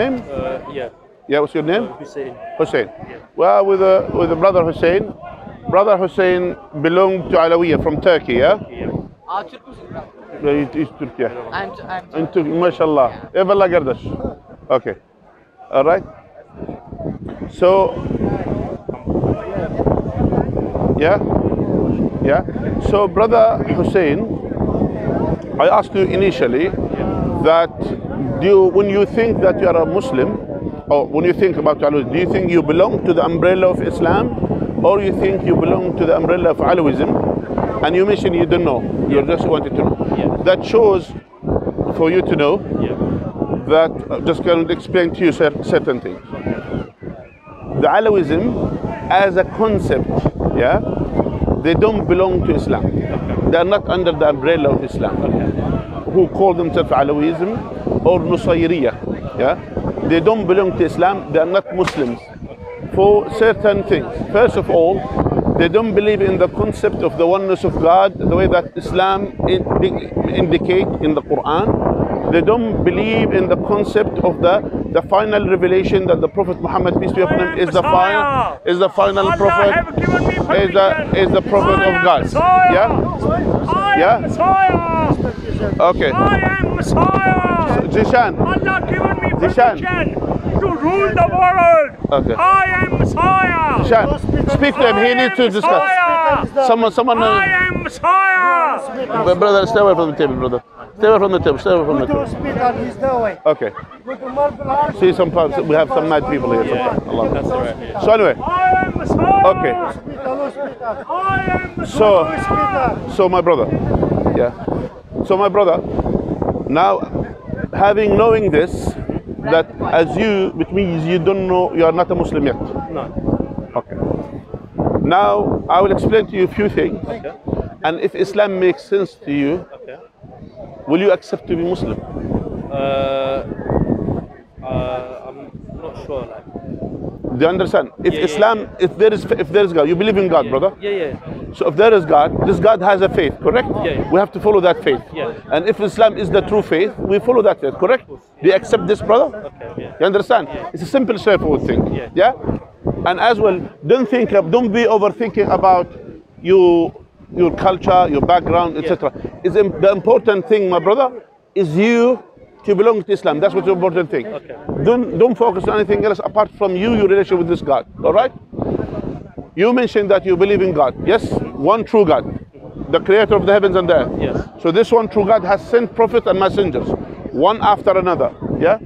name? Uh, yeah. Yeah, what's your name? Hussain. Hussain. Well, with a with a brother Hussain. Brother Hussain belonged to Alawiya from Turkey, yeah? Yeah. Aa Türk müsün? Yeah, he- he's Turkey. I'm, I'm In Turkey, mashallah. Eyvallah kardeş. Okay. All right. So, yeah, yeah. So, brother Hussain, I asked you initially that do you, when you think that you are a Muslim, or when you think about Alawism, do you think you belong to the umbrella of Islam, or you think you belong to the umbrella of Alawism? And you mentioned you don't know. You just wanted to know. Yeah. That shows for you to know Yeah. that I'm just going to explain to you certain things. The Alawism, as a concept, yeah, they don't belong to Islam. They are not under the umbrella of Islam. Who call themselves Alawism or Nusayriya, yeah, they don't belong to Islam. They are not Muslims for certain things. First of all, they don't believe in the concept of the oneness of God the way that Islam indi- indicate in the Quran. They don't believe in the concept of the, the final revelation that the Prophet Muhammad peace be upon him is the final is the final prophet have given me is the is the prophet of God. Yeah? Yeah? Am Okay. I am Messiah. Zishan. Allah given me Zishan. permission to rule the world. Okay. I am Messiah. Zishan. Speak to him. He needs to discuss. Messiah. Someone someone I uh, am Messiah. brother stay away from the table, brother. Stay away from the table. Stay away from the table. hospital, he's the way. Okay. Go to Marble Arch. See some parts. We have some mad people here. Yeah. Allah. That's all right. Yeah. So anyway, I am Messiah. okay. Hospital, hospital. I am Messiah. So so my brother, yeah. So my brother, now having knowing this, that as you, which means you don't know, you are not a Muslim yet. No. Okay. Now I will explain to you a few things, Okay. and if Islam makes sense to you, Okay. will you accept to be Muslim? Uh, uh, I'm not sure. Like. Do you understand? If Yeah, yeah, Islam, if there is, if there is God, you believe in God, Yeah. brother. Yeah. Yeah. So if there is God, this God has a faith, correct? Yeah. We have to follow that faith. Yeah. And if Islam is the true faith, we follow that faith, correct? Do you accept this, brother? Okay. Yeah. You understand? Yeah. It's a simple, straightforward thing. Yeah. Yeah. And as well, don't think, don't be overthinking about you, your culture, your background, etc. Is im- the important thing, my brother, is you to belong to Islam. That's what's the important thing. Okay. Don't don't focus on anything else apart from you, your relationship with this God. All right? You mentioned that you believe in God. Yes, one true God, the creator of the heavens and the earth. Yes. So this one true God has sent prophets and messengers, one after another. Yeah?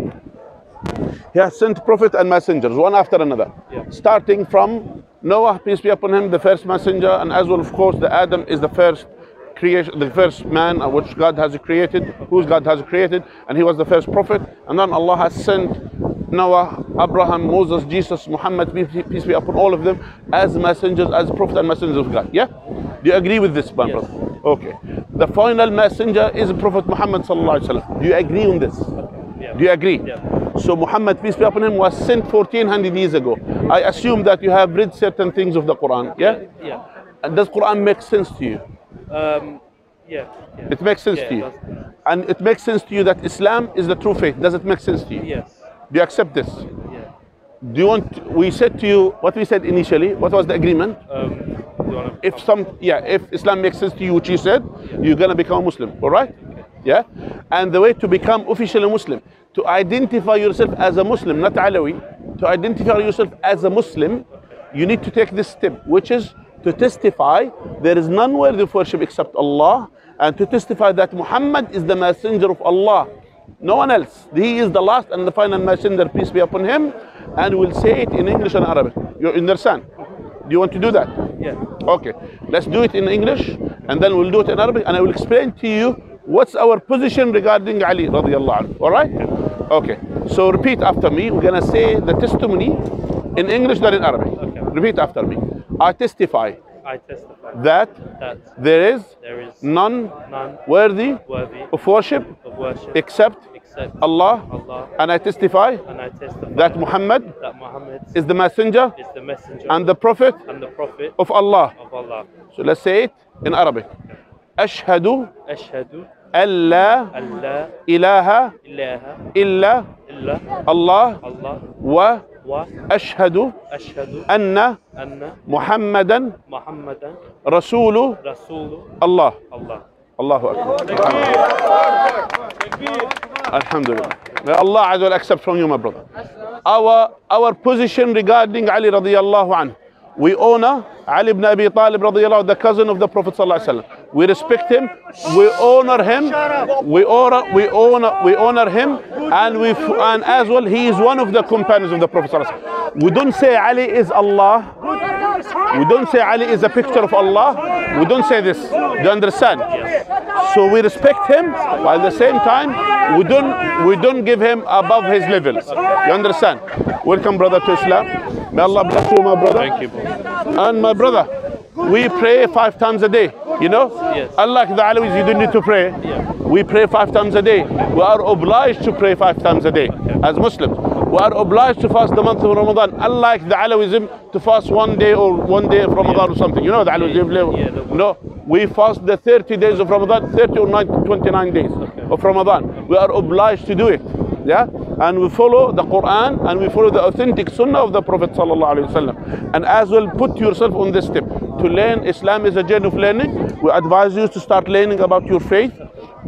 He has sent prophet and messengers, one after another. Yeah. Starting from Noah, peace be upon him, the first messenger, and as well, of course, the Adam is the first creation, the first man uh, which God has created, whose God has created, and he was the first prophet. And then Allah has sent Noah, Abraham, Moses, Jesus, Muhammad, peace be upon all of them, as messengers, as prophet and messengers of God. Yeah? Do you agree with this, my Yes. brother? Okay. The final messenger is Prophet Muhammad sallallahu alaihi wasallam. Do you agree on this? Yeah. Do you agree? Yeah. So Muhammad, peace be upon him, was sent 1400 years ago. I assume that you have read certain things of the Quran. Yeah? Yeah. And does Quran make sense to you? Um. Yeah. Yeah. It makes sense Yeah, to you. And it makes sense to you that Islam is the true faith. Does it make sense to you? Yes. Do you accept this? Yeah. Do you want, we said to you, what we said initially, what was the agreement? Um. Do you wanna If some, yeah, if Islam makes sense to you, which you said, you're gonna become a Muslim, all right? Yeah? And the way to become officially Muslim, to identify yourself as a Muslim, not Alawi, to identify yourself as a Muslim, you need to take this step, which is to testify there is none worthy of worship except Allah, and to testify that Muhammad is the messenger of Allah, no one else. He is the last and the final messenger, peace be upon him, and we'll say it in English and Arabic. You understand? Do you want to do that? Yeah. Okay, let's do it in English and then we'll do it in Arabic and I will explain to you what's our position regarding Ali radiallahu anhu. All right? Okay, so repeat after me. We're gonna say the testimony in English than in Arabic. Okay. Repeat after me. I testify I testify that that there is there is none none worthy worthy of worship of worship except except Allah, Allah, and I testify and I testify that Muhammad that Muhammad is the messenger is the messenger and the prophet and the prophet of Allah. of Allah. So let's say it in Arabic. أشهد أشهد ألا ألا إله إلا الله الله وأشهد وأشهد أن أن محمدا محمدا رسول رسول الله الله الله أكبر Alhamdulillah. May Allah Azza accept from you, my brother. Our, our position regarding Ali radiallahu anhu. We honor Ali ibn Abi Talib radiallahu the cousin of the Prophet sallallahu. We respect him, we honor him, we honor, we honor, we honor him, and we and as well he is one of the companions of the Prophet sallallahu. We don't say Ali is Allah. We don't say Ali is a picture of Allah. We don't say this. Do you understand? So we respect him, while at the same time we don't we don't give him above his level. You understand? Welcome, brother, to Islam. May Allah bless you, my brother. Thank you, bro. And my brother, we pray five times a day. You know? Yes. Unlike the Alawis, you don't need to pray. We pray five times a day. We are obliged to pray five times a day as Muslims. We are obliged to fast the month of Ramadan. Unlike the Alawism to fast one day or one day of Ramadan or something. You know the Alawism? Yeah, the- No, we fast the 30 days of Ramadan, 30 or 29 days of Ramadan. We are obliged to do it. Yeah? And we follow the Quran and we follow the authentic Sunnah of the Prophet Wasallam. And as well, put yourself on this step. To learn, Islam is a journey of learning. We advise you to start learning about your faith,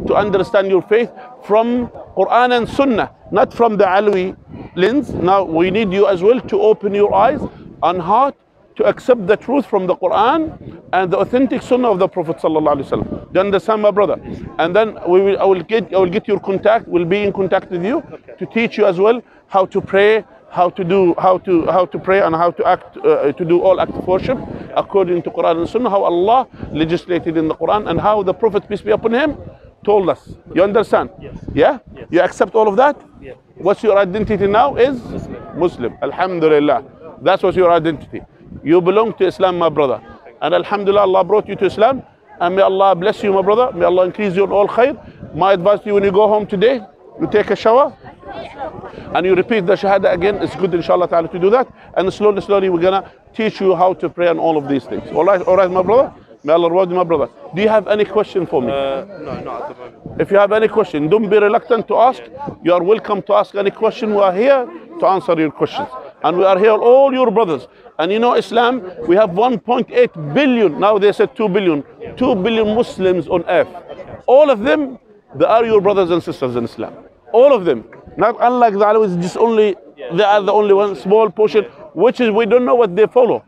to understand your faith from Quran and Sunnah, not from the Alwi lens. Now, we need you as well to open your eyes and heart to accept the truth from the Quran and the authentic Sunnah of the Prophet sallallahu alaihi wasallam. Do you understand, my brother? And then we will, I will get, I will get your contact. We'll be in contact with you to teach you as well how to pray, how to do, how to, how to pray, and how to act, uh, to do all acts of worship according to Quran and Sunnah. How Allah legislated in the Quran and how the Prophet peace be upon him told us. You understand? Yes. Yeah. Yes. You accept all of that? Yeah. What's your identity now? Is Muslim. Muslim. Alhamdulillah. That's what's your identity. You belong to Islam, my brother. And Alhamdulillah, Allah brought you to Islam. And may Allah bless you, my brother. May Allah increase you in all khair. My advice to you when you go home today, you take a shower and you repeat the Shahada again. It's good, inshallah ta'ala, to do that. And slowly, slowly, we're gonna teach you how to pray and all of these things. All right, all right, my brother? May Allah reward you, my brother. Do you have any question for me? Uh, no, not at the moment. If you have any question, don't be reluctant to ask. You are welcome to ask any question. We are here to answer your questions. And we are here, all your brothers. And you know, Islam, we have 1.8 billion, now they said 2 billion, 2 billion Muslims on earth. All of them, they are your brothers and sisters in Islam. All of them. Not unlike the Alawis, just only, they are the only one small portion, which is we don't know what they follow.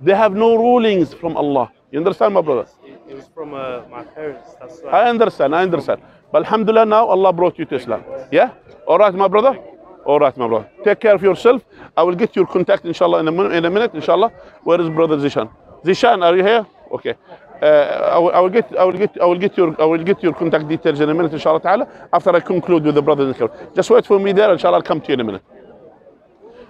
They have no rulings from Allah. You understand, my brother? It, was from uh, my parents. That's why. I understand, I understand. But Alhamdulillah, now Allah brought you to Islam. Yeah? All right, my brother? All right, my brother. Take care of yourself. I will get your contact, inshallah, in a, in a minute, inshallah. Where is brother Zishan? Zishan, are you here? Okay. Uh, I, will, I will get, I will get, I will get your, I will get your contact details in a minute, inshallah ta'ala, after I conclude with the brothers and sisters. Just wait for me there, inshallah, I'll come to you in a minute.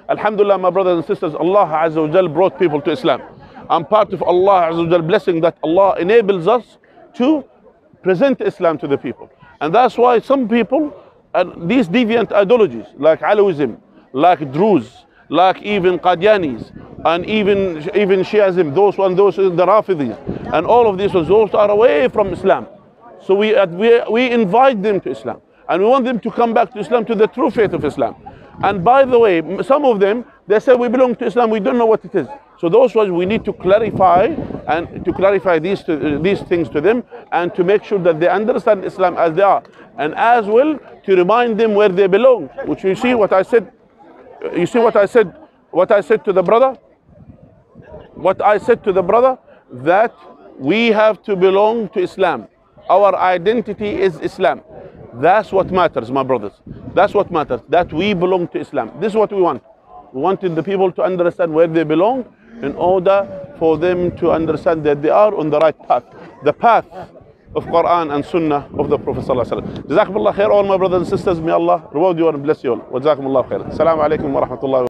Alhamdulillah, my brothers and sisters, Allah Azza wa Jal brought people to Islam. I'm part of Allah Azza wa Jal blessing that Allah enables us to present Islam to the people. And that's why some people, and these deviant ideologies, like Alawism, like Druze, like even Qadianis, and even even Shiism, those one, those the Rafidis, and all of these those are away from Islam. So we, we, we invite them to Islam. And we want them to come back to Islam, to the true faith of Islam. And by the way, some of them, they say we belong to Islam, we don't know what it is. So those ones we need to clarify and to clarify these, to, uh, these things to them and to make sure that they understand Islam as they are. And as well to remind them where they belong. Which you see what I said, you see what I said, what I said to the brother? what I said to the brother that we have to belong to Islam. Our identity is Islam. That's what matters, my brothers. That's what matters. That we belong to Islam. This is what we want. Wanted the people to understand where they belong in order for them to understand that they are on the right path. The path of Quran and Sunnah of the Prophet. Jazakumullah khair, all my brothers and sisters. May Allah reward you and bless you all. Jazakumullah khair. Assalamu alaikum wa rahmatullahi